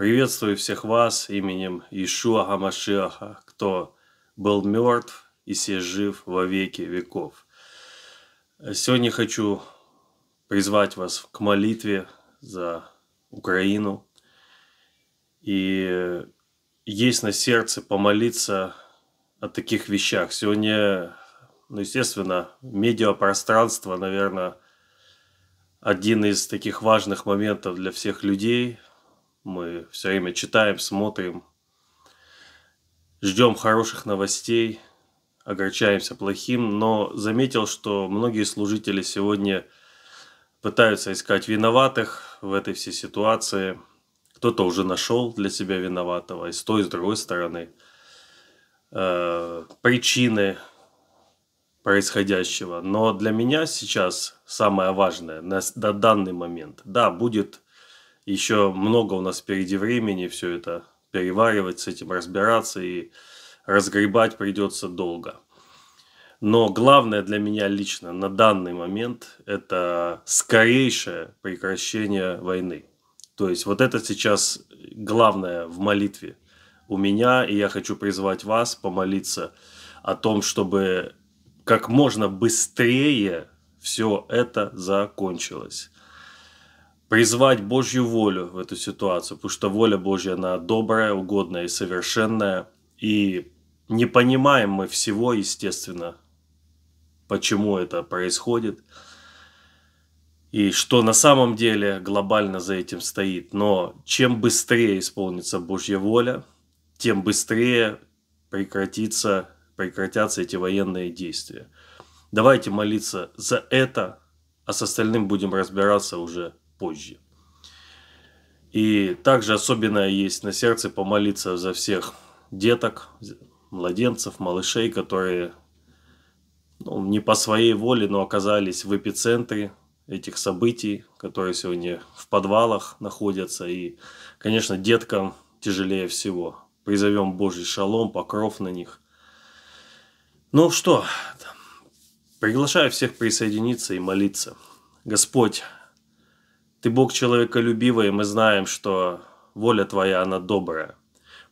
Приветствую всех вас именем Ишуа Гамашиаха, кто был мертв и все жив во веки веков. Сегодня хочу призвать вас к молитве за Украину. И есть на сердце помолиться о таких вещах. Сегодня, ну, естественно, медиапространство, наверное, один из таких важных моментов для всех людей. Мы все время читаем, смотрим, ждем хороших новостей, огорчаемся плохим, но заметил, что многие служители сегодня пытаются искать виноватых в этой всей ситуации. Кто-то уже нашел для себя виноватого и с той, и с другой стороны. Э, причины происходящего. Но для меня сейчас самое важное на, на данный момент, да, будет еще много у нас впереди времени все это переваривать, с этим разбираться и разгребать придется долго. Но главное для меня лично на данный момент это скорейшее прекращение войны. То есть вот это сейчас главное в молитве у меня, и я хочу призвать вас помолиться о том, чтобы как можно быстрее все это закончилось. Призвать Божью волю в эту ситуацию, потому что воля Божья, она добрая, угодная и совершенная. И не понимаем мы всего, естественно, почему это происходит и что на самом деле глобально за этим стоит. Но чем быстрее исполнится Божья воля, тем быстрее прекратится прекратятся эти военные действия. Давайте молиться за это, а с остальным будем разбираться уже позже. И также особенно есть на сердце помолиться за всех деток, младенцев, малышей, которые ну, не по своей воле, но оказались в эпицентре этих событий, которые сегодня в подвалах находятся. И, конечно, деткам тяжелее всего. Призовем Божий шалом, покров на них – ну что, приглашаю всех присоединиться и молиться. Господь, Ты Бог человеколюбивый, и мы знаем, что воля Твоя, она добрая.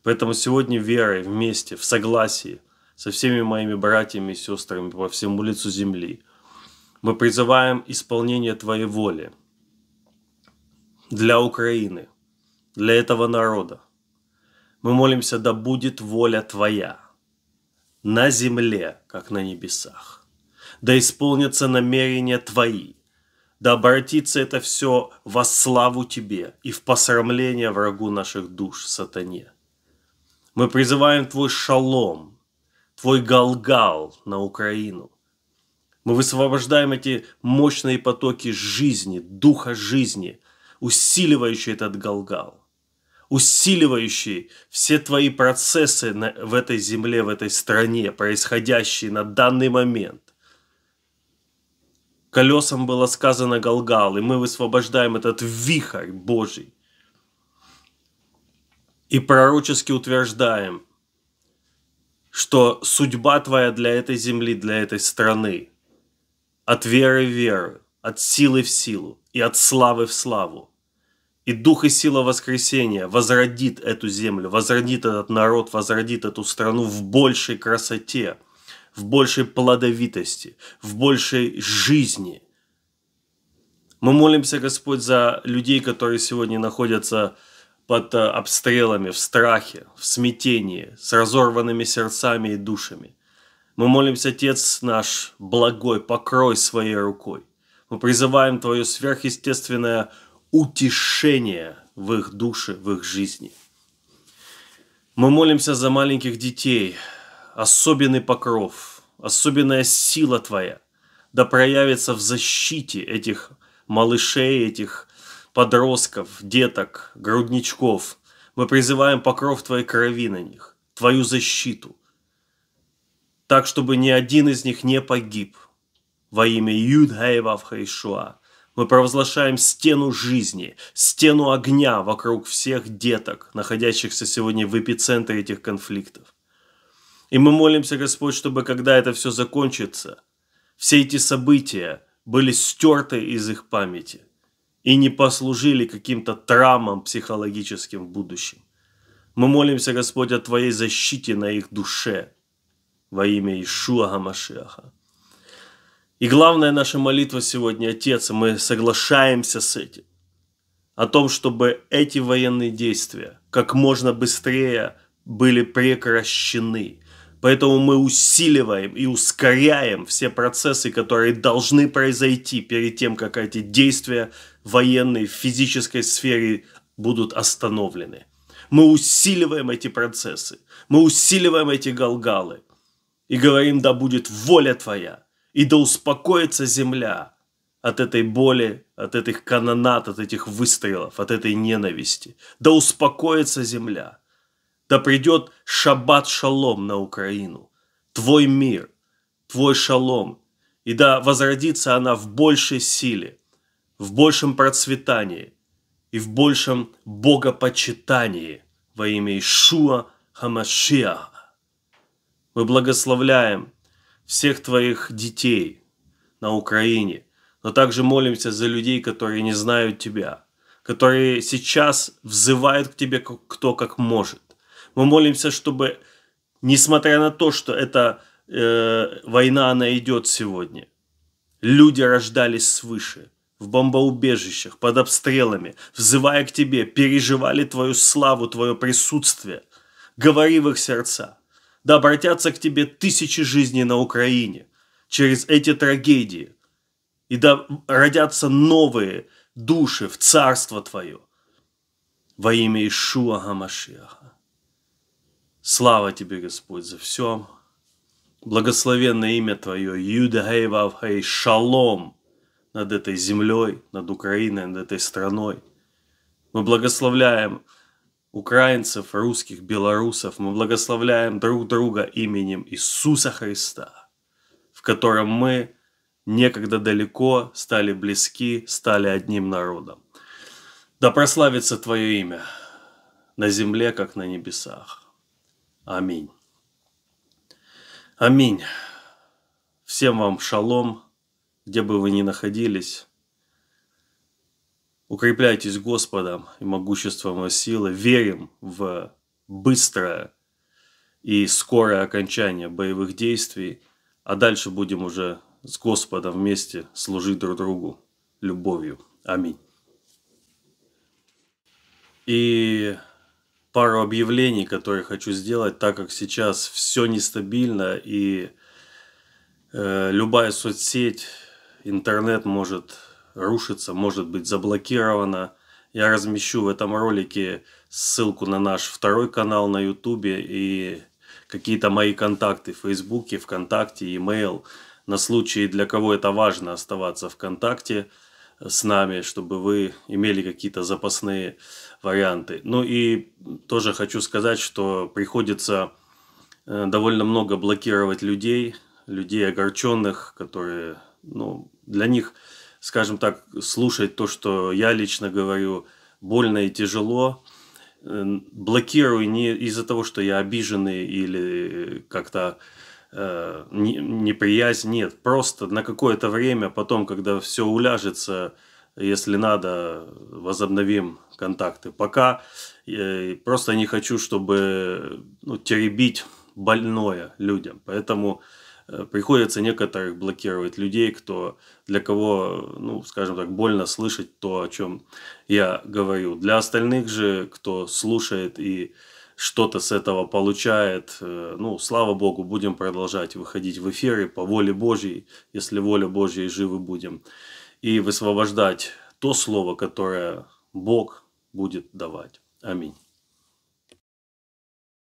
Поэтому сегодня верой вместе, в согласии со всеми моими братьями и сестрами по всему лицу земли, мы призываем исполнение Твоей воли для Украины, для этого народа. Мы молимся, да будет воля Твоя – на земле, как на небесах. Да исполнятся намерения Твои, да обратится это все во славу Тебе и в посрамление врагу наших душ, сатане. Мы призываем Твой шалом, Твой галгал на Украину. Мы высвобождаем эти мощные потоки жизни, духа жизни, усиливающие этот галгал усиливающий все твои процессы в этой земле, в этой стране, происходящие на данный момент. Колесам было сказано Галгал, и мы высвобождаем этот вихрь Божий. И пророчески утверждаем, что судьба твоя для этой земли, для этой страны, от веры в веру, от силы в силу и от славы в славу, и дух и сила воскресения возродит эту землю, возродит этот народ, возродит эту страну в большей красоте, в большей плодовитости, в большей жизни. Мы молимся, Господь, за людей, которые сегодня находятся под э, обстрелами, в страхе, в смятении, с разорванными сердцами и душами. Мы молимся, Отец наш, благой, покрой своей рукой. Мы призываем Твое сверхъестественное утешение в их душе, в их жизни. Мы молимся за маленьких детей, особенный покров, особенная сила Твоя, да проявится в защите этих малышей, этих подростков, деток, грудничков. Мы призываем покров Твоей крови на них, Твою защиту, так, чтобы ни один из них не погиб во имя Юдхаевавха Ишуа, мы провозглашаем стену жизни, стену огня вокруг всех деток, находящихся сегодня в эпицентре этих конфликтов. И мы молимся, Господь, чтобы когда это все закончится, все эти события были стерты из их памяти. и не послужили каким-то травмам психологическим в будущем. Мы молимся, Господь, о Твоей защите на их душе во имя Ишуа Гамашеха. И главная наша молитва сегодня, Отец, мы соглашаемся с этим, о том, чтобы эти военные действия как можно быстрее были прекращены. Поэтому мы усиливаем и ускоряем все процессы, которые должны произойти перед тем, как эти действия военные в физической сфере будут остановлены. Мы усиливаем эти процессы, мы усиливаем эти галгалы и говорим, да будет воля Твоя, и да успокоится земля от этой боли, от этих канонат, от этих выстрелов, от этой ненависти. Да успокоится земля. Да придет шаббат шалом на Украину. Твой мир, твой шалом. И да возродится она в большей силе, в большем процветании и в большем богопочитании во имя Ишуа Хамашиаха. Мы благословляем всех твоих детей на Украине, но также молимся за людей, которые не знают Тебя, которые сейчас взывают к Тебе кто как может. Мы молимся, чтобы, несмотря на то, что эта э, война, она идет сегодня, люди рождались свыше, в бомбоубежищах, под обстрелами, взывая к Тебе, переживали Твою славу, Твое присутствие. Говори в их сердца да обратятся к тебе тысячи жизней на Украине через эти трагедии, и да родятся новые души в Царство Твое во имя Ишуа Гамашеха. Слава Тебе, Господь, за все. Благословенное имя Твое, Юдагейвавхей, шалом над этой землей, над Украиной, над этой страной. Мы благословляем украинцев, русских, белорусов. Мы благословляем друг друга именем Иисуса Христа, в котором мы некогда далеко стали близки, стали одним народом. Да прославится Твое имя на земле, как на небесах. Аминь. Аминь. Всем вам шалом, где бы вы ни находились. Укрепляйтесь Господом и могуществом Его силы. Верим в быстрое и скорое окончание боевых действий. А дальше будем уже с Господом вместе служить друг другу любовью. Аминь. И пару объявлений, которые хочу сделать, так как сейчас все нестабильно и э, любая соцсеть, интернет может рушится, может быть заблокирована. Я размещу в этом ролике ссылку на наш второй канал на ютубе и какие-то мои контакты в фейсбуке, вконтакте, e-mail. На случай, для кого это важно оставаться в контакте с нами, чтобы вы имели какие-то запасные варианты. Ну и тоже хочу сказать, что приходится э, довольно много блокировать людей, людей огорченных, которые, ну, для них скажем так, слушать то, что я лично говорю, больно и тяжело. Блокирую не из-за того, что я обиженный или как-то э, неприязнь, нет, просто на какое-то время, потом, когда все уляжется, если надо, возобновим контакты. Пока э, просто не хочу, чтобы ну, теребить больное людям. Поэтому Э, приходится некоторых блокировать людей, кто, для кого, ну, скажем так, больно слышать то, о чем я говорю. Для остальных же, кто слушает и что-то с этого получает, э, ну, слава Богу, будем продолжать выходить в эфиры по воле Божьей, если воля Божьей, живы будем, и высвобождать то слово, которое Бог будет давать. Аминь.